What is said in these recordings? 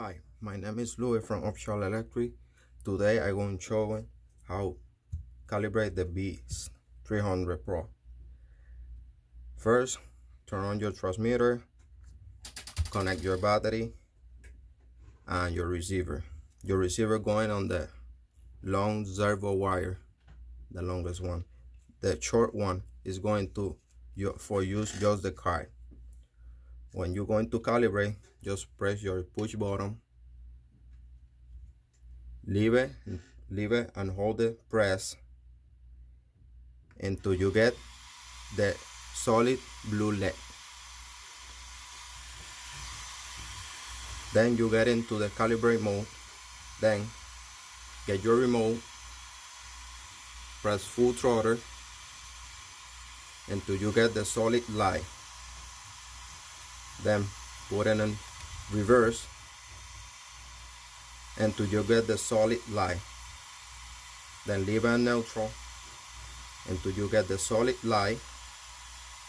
Hi, my name is Louis from Offshore Electric. Today I'm going to show how calibrate the Beast 300 Pro. First, turn on your transmitter, connect your battery and your receiver. Your receiver going on the long servo wire, the longest one. The short one is going to for use just the card when you're going to calibrate just press your push button. Leave it leave it and hold it press until you get the solid blue LED then you get into the calibrate mode. Then get your remote press full throttle until you get the solid light then put it in reverse until you get the solid light. Then leave it neutral until you get the solid light.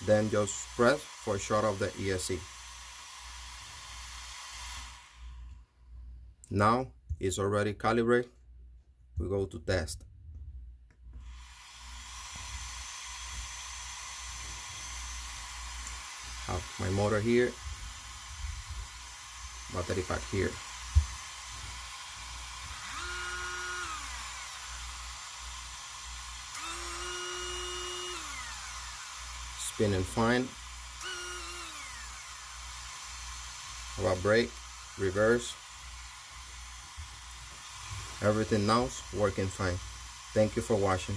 Then just press for short of the ESC now it's already calibrated. We go to test. Have my motor here battery pack here. Spinning fine have a brake reverse. Everything now working fine. Thank you for watching